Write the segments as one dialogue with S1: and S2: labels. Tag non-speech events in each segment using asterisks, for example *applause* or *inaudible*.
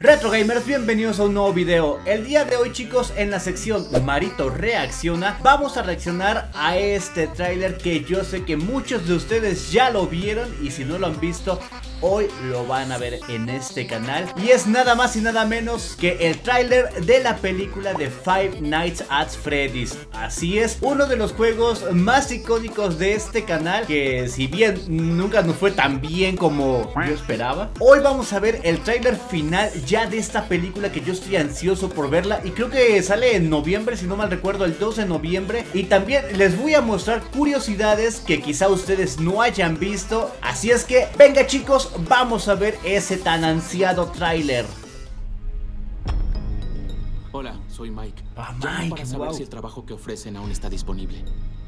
S1: Retro Gamers, bienvenidos a un nuevo video. El día de hoy chicos, en la sección Marito Reacciona Vamos a reaccionar a este tráiler que yo sé que muchos de ustedes ya lo vieron Y si no lo han visto, hoy lo van a ver en este canal Y es nada más y nada menos que el tráiler de la película de Five Nights at Freddy's Así es, uno de los juegos más icónicos de este canal Que si bien nunca nos fue tan bien como yo esperaba Hoy vamos a ver el tráiler final ya de esta película que yo estoy ansioso por verla y creo que sale en noviembre, si no mal recuerdo, el 2 de noviembre. Y también les voy a mostrar curiosidades que quizá ustedes no hayan visto. Así es que, venga chicos, vamos a ver ese tan ansiado tráiler.
S2: Hola, soy Mike.
S1: Ah, Mike,
S2: para saber
S1: wow.
S2: si el trabajo que ofrecen aún está disponible.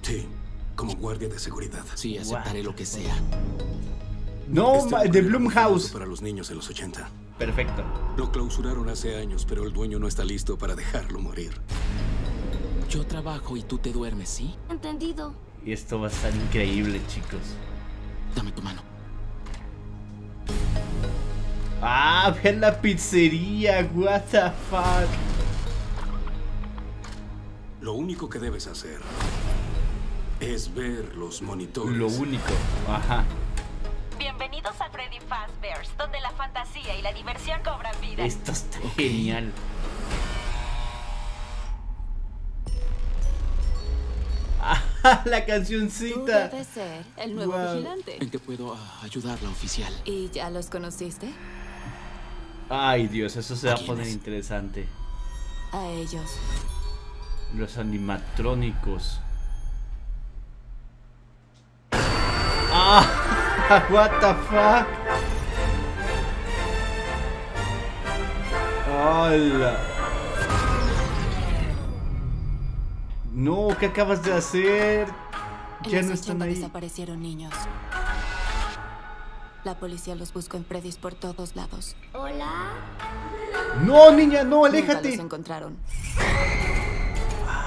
S3: Sí, como guardia de seguridad.
S2: Sí, aceptaré
S1: What?
S2: lo que sea.
S1: No,
S3: Este
S1: de Blumhouse.
S3: Para los niños en los 80.
S1: Perfecto.
S3: Lo clausuraron hace años, pero el dueño no está listo para dejarlo morir.
S2: Yo trabajo y tú te duermes, ¿sí?
S4: Entendido.
S1: Y esto va a estar increíble, chicos.
S2: Dame tu mano.
S1: Ah, ven la pizzería, what the fuck.
S3: Lo único que debes hacer es ver los monitores.
S1: Lo único. Ajá.
S5: Bienvenidos a Freddy Fazbear's, donde la fantasía y la diversión cobran vida.
S1: Esto está genial. Ah, *laughs* la
S4: Tú
S1: cancioncita.
S4: debes ser el nuevo
S1: Wow.
S4: vigilante.
S2: ¿En qué puedo ah, ayudarla, oficial?
S4: ¿Y ya los conociste?
S1: Ay, Dios, eso se va a
S2: ¿A
S1: poner interesante.
S4: A ellos.
S1: Los animatrónicos. Ah, *laughs* what the fuck. Hola. No, ¿qué acabas de hacer?
S4: En
S1: Ya
S4: los
S1: no están
S4: 80
S1: ahí.
S4: desaparecieron niños. La policía los buscó en Predis por todos lados.
S1: No, niña, no,
S4: Nunca
S1: aléjate.
S4: los encontraron.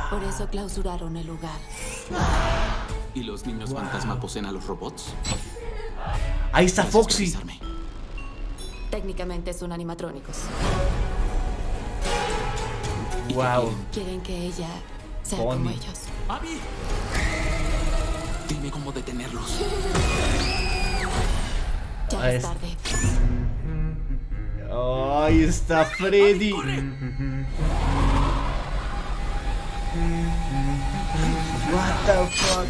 S4: Por eso clausuraron el lugar.
S2: ¿Y los niños fantasma poseen a los robots?
S1: Ahí está Foxy.
S4: Técnicamente son animatrónicos.
S2: ¿Y qué
S1: Wow.
S2: quieren?
S4: Quieren que ella sea
S1: Bonnie.
S4: como ellos.
S2: ¡Abby! Dime cómo detenerlos.
S4: Ya
S1: Ah,
S4: es tarde.
S1: Ahí está Freddy. What the fuck?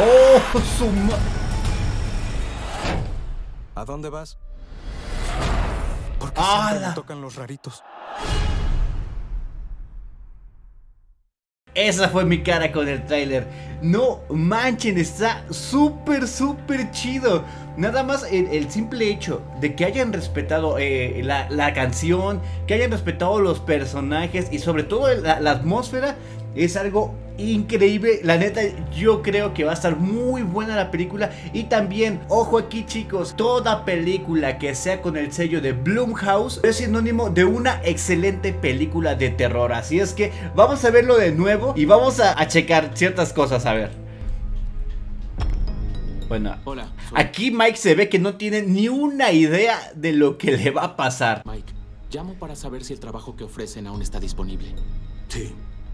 S1: Oh, su ma-
S6: ¿A dónde vas? Porque
S1: ¡Hala!
S6: siempre me tocan los raritos.
S1: Esa fue mi cara con el tráiler. No manchen, está súper, súper chido. Nada más el, el simple hecho de que hayan respetado eh, la, la canción, que hayan respetado los personajes y sobre todo la, la atmósfera es algo increíble. La neta, yo creo que va a estar muy buena la película. Y también, ojo aquí chicos, toda película que sea con el sello de Blumhouse es sinónimo de una excelente película de terror. Así es que vamos a verlo de nuevo y vamos a, a checar ciertas cosas. A ver. Bueno,
S2: Hola, soy
S1: aquí Mike se ve que no tiene ni una idea de lo que le va a pasar.
S2: Mike. Llamo para saber si el trabajo que ofrecen aún está disponible.
S3: Sí,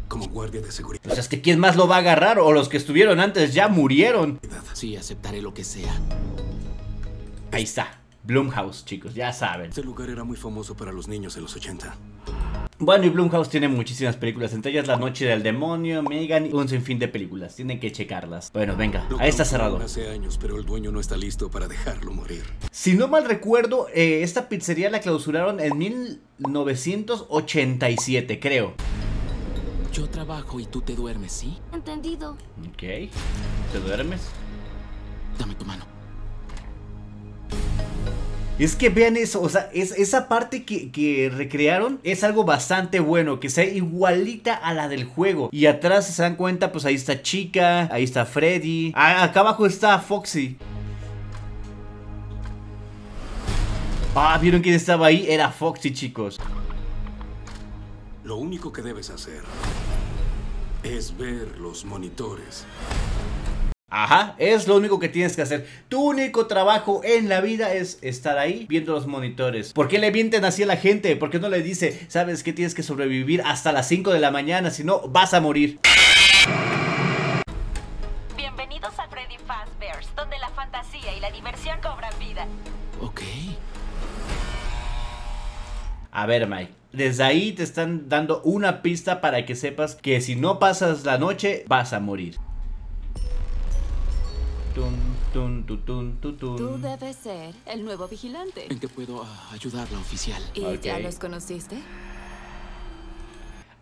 S3: como guardia de seguridad.
S1: Pues es que quién más lo va a agarrar o los que estuvieron antes ya murieron.
S2: Sí, aceptaré lo que sea.
S1: Ahí está, Blumhouse chicos, ya saben.
S3: Este lugar era muy famoso para los niños en los 80.
S1: Bueno, y Blumhouse tiene muchísimas películas, entre ellas La Noche del Demonio, Megan y un sinfín de películas. Tienen que checarlas. Bueno, venga, ahí está cerrado.
S3: Hace años, pero el dueño no está listo para dejarlo morir.
S1: Si no mal recuerdo, eh, esta pizzería la clausuraron en 1987, creo.
S2: Yo trabajo y tú te duermes, ¿sí?
S4: Entendido.
S1: Ok. ¿Te duermes?
S2: Dame tu mano.
S1: Es que vean eso, o sea, es, esa parte que, que recrearon es algo bastante bueno, que sea igualita a la del juego. Y atrás, si se dan cuenta, pues ahí está Chica, ahí está Freddy. Ah, acá abajo está Foxy. Ah, ¿vieron quién estaba ahí? Era Foxy, chicos.
S3: Lo único que debes hacer es ver los monitores.
S1: Ajá, es lo único que tienes que hacer. Tu único trabajo en la vida es estar ahí viendo los monitores. ¿Por qué le mienten así a la gente? ¿Por qué no le dice, sabes que tienes que sobrevivir hasta las 5 de la mañana? Si no, vas a morir.
S5: A
S1: ver, Mike. Desde ahí te están dando una pista para que sepas que si no pasas la noche, vas a morir. Tun, tun, tu, tun, tu, tun.
S4: Tú debes ser el nuevo vigilante.
S2: ¿En qué puedo ah, ayudarla, oficial?
S4: ¿Y ya los conociste?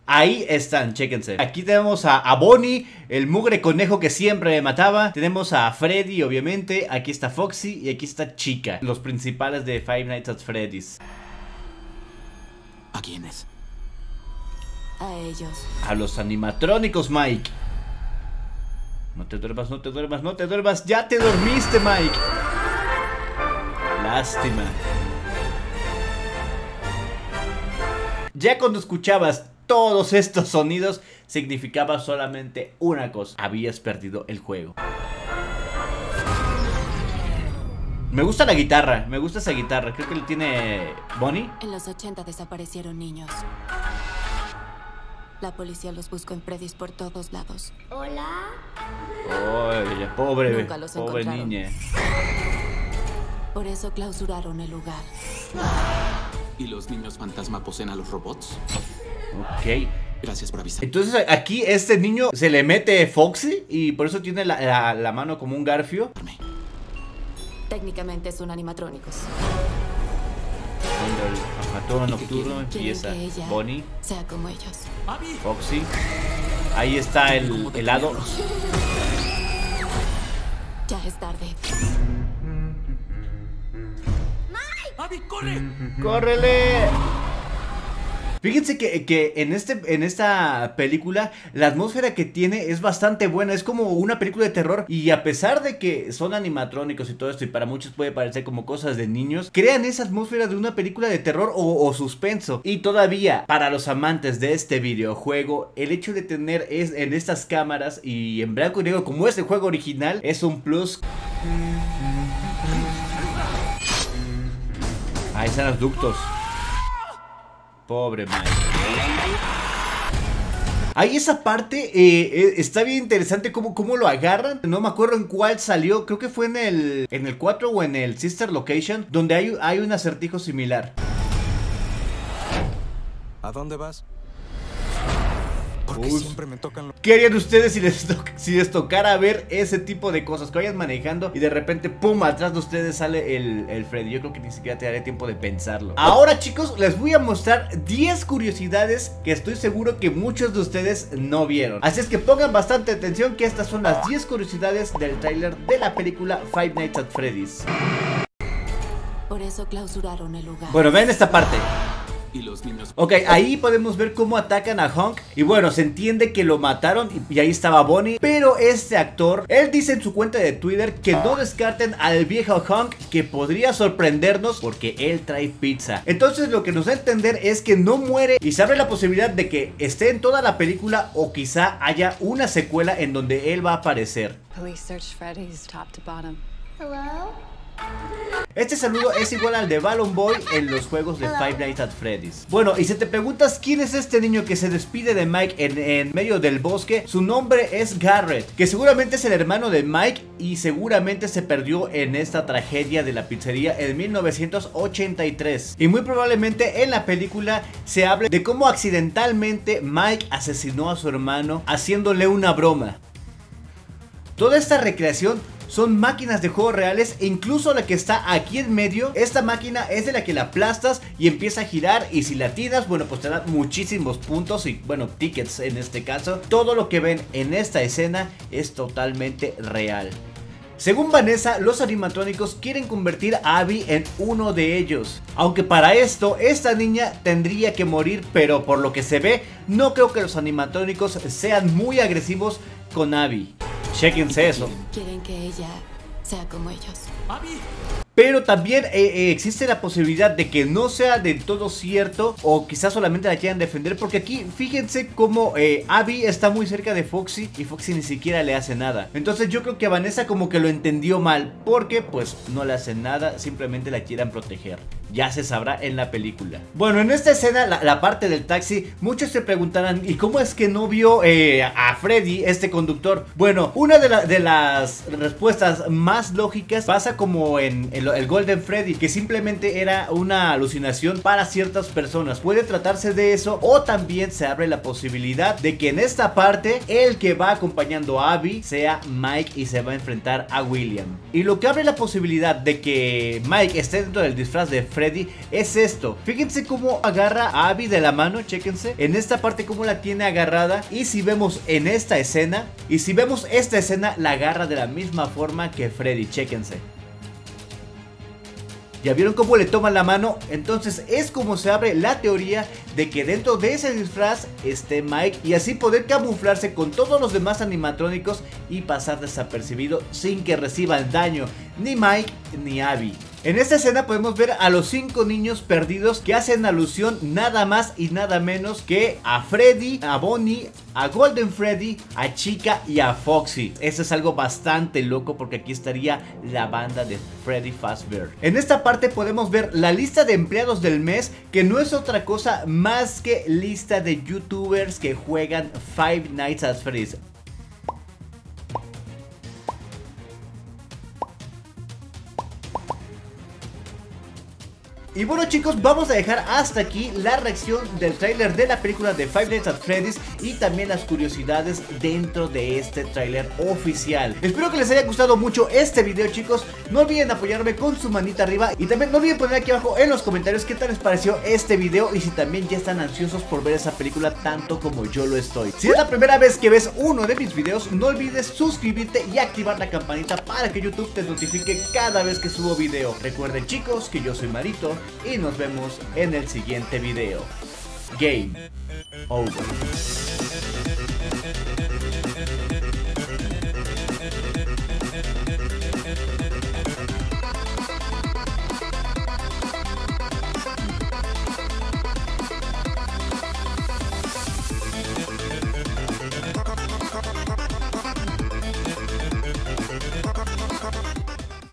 S1: Ahí están, chéquense. Aquí tenemos a, a Bonnie, el mugre conejo que siempre me mataba. Tenemos a Freddy, obviamente. Aquí está Foxy y aquí está Chica. Los principales de Five Nights at Freddy's.
S2: ¿A quiénes?
S4: A ellos.
S1: A los animatrónicos, Mike. No te duermas, no te duermas, no te duermas. Ya te dormiste, Mike. Lástima. Ya cuando escuchabas todos estos sonidos, significaba solamente una cosa. Habías perdido el juego. Me gusta la guitarra, me gusta esa guitarra. Creo que lo tiene Bonnie.
S4: En los 80 desaparecieron niños. La policía los buscó en predis por todos lados.
S1: Oye, pobre,
S4: Nunca los
S1: pobre
S4: encontraron.
S1: niña.
S4: Por eso clausuraron el lugar.
S2: ¿Y los niños fantasma poseen a los robots?
S1: Ok.
S2: Gracias por avisar.
S1: Entonces aquí este niño se le mete Foxy y por eso tiene la, la- la mano como un garfio.
S4: Técnicamente son animatrónicos.
S1: Cuando el nocturno empieza. Bonnie,
S4: sea como ellos.
S1: Foxy. Ahí está el helado.
S4: Ya es tarde.
S1: ¡Córrele! Fíjense que, que en, este, en esta película la atmósfera que tiene es bastante buena, es como una película de terror y a pesar de que son animatrónicos y todo esto y para muchos puede parecer como cosas de niños, crean esa atmósfera de una película de terror o, suspenso. Y todavía para los amantes de este videojuego, el hecho de tener es, en estas cámaras y en blanco y negro como es el juego original es un plus. Ahí están los ductos. Pobre Mike. Ahí esa parte eh, eh, está bien interesante cómo, cómo lo agarran. No me acuerdo en cuál salió. Creo que fue en el, en el 4 o en el Sister Location. Donde hay, hay un acertijo similar.
S6: ¿A dónde vas? Porque siempre me tocan los...
S1: ¿Qué harían ustedes si les, to- si les tocara ver ese tipo de cosas? Que vayan manejando y de repente, ¡pum! Atrás de ustedes sale el, el Freddy. Yo creo que ni siquiera te daré tiempo de pensarlo. Ahora, chicos, les voy a mostrar 10 curiosidades que estoy seguro que muchos de ustedes no vieron. Así es que pongan bastante atención que estas son las 10 curiosidades del tráiler de la película Five Nights at Freddy's.
S4: Por eso clausuraron el lugar.
S1: Bueno, ven esta parte.
S2: ¿Y los niños
S1: Ok, ahí podemos ver cómo atacan a Honk. Y bueno, se entiende que lo mataron y, y ahí estaba Bonnie. Pero este actor, él dice en su cuenta de Twitter que no descarten al viejo Honk Que podría sorprendernos porque él trae pizza. Entonces lo que nos da a entender es que no muere Y se abre la posibilidad de que esté en toda la película O quizá haya una secuela en donde él va a aparecer.
S7: Police searched Freddy's top to bottom.
S1: Este saludo es igual al de Balloon Boy en los juegos de Five Nights at Freddy's. Bueno, y si te preguntas quién es este niño que se despide de Mike en, en medio del bosque, su nombre es Garrett, que seguramente es el hermano de Mike y seguramente se perdió en esta tragedia de la pizzería en 1983. Y muy probablemente en la película se hable de cómo accidentalmente Mike asesinó a su hermano haciéndole una broma. Toda esta recreación son máquinas de juegos reales e incluso la que está aquí en medio, esta máquina es de la que la aplastas y empieza a girar y si la tiras, bueno pues te da muchísimos puntos y bueno tickets en este caso. Todo lo que ven en esta escena es totalmente real. Según Vanessa, los animatrónicos quieren convertir a Abby en uno de ellos. Aunque para esto, esta niña tendría que morir, pero por lo que se ve, no creo que los animatrónicos sean muy agresivos con Abby. Chequense eso.
S4: Quieren que ella sea como ellos.
S1: Pero también eh, eh, existe la posibilidad de que no sea del todo cierto o quizás solamente la quieran defender porque aquí fíjense cómo eh, Abby está muy cerca de Foxy y Foxy ni siquiera le hace nada. Entonces yo creo que Vanessa como que lo entendió mal porque pues no le hacen nada, simplemente la quieran proteger ya se sabrá en la película. Bueno, en esta escena, la, parte del taxi, muchos se preguntarán, ¿y cómo es que no vio eh, a Freddy, este conductor? Bueno, una de, las respuestas más lógicas pasa como en, el Golden Freddy, que simplemente era una alucinación para ciertas personas. Puede tratarse de eso o también se abre la posibilidad de que en esta parte el que va acompañando a Abby sea Mike y se va a enfrentar a William. Y lo que abre la posibilidad de que Mike esté dentro del disfraz de Freddy es esto. Fíjense cómo agarra a Abby de la mano, chéquense. En esta parte cómo la tiene agarrada. Y si vemos en esta escena, y si vemos esta escena, la agarra de la misma forma que Freddy, chéquense. ¿Ya vieron cómo le toma la mano? Entonces es como se abre la teoría de que dentro de ese disfraz esté Mike y así poder camuflarse con todos los demás animatrónicos y pasar desapercibido sin que reciban daño ni Mike ni Abby. En esta escena podemos ver a los cinco niños perdidos que hacen alusión nada más y nada menos que a Freddy, a Bonnie, a Golden Freddy, a Chica y a Foxy. Eso es algo bastante loco porque aquí estaría la banda de Freddy Fazbear. En esta parte podemos ver la lista de empleados del mes que no es otra cosa más que lista de youtubers que juegan Five Nights at Freddy's. Y bueno chicos, vamos a dejar hasta aquí la reacción del tráiler de la película de Five Nights at Freddy's y también las curiosidades dentro de este tráiler oficial. Espero que les haya gustado mucho este video chicos, no olviden apoyarme con su manita arriba y también no olviden poner aquí abajo en los comentarios qué tal les pareció este video y si también ya están ansiosos por ver esa película tanto como yo lo estoy. Si es la primera vez que ves uno de mis videos, no olvides suscribirte y activar la campanita para que YouTube te notifique cada vez que subo video. Recuerden chicos que yo soy Marito y nos vemos en el siguiente video. Game over.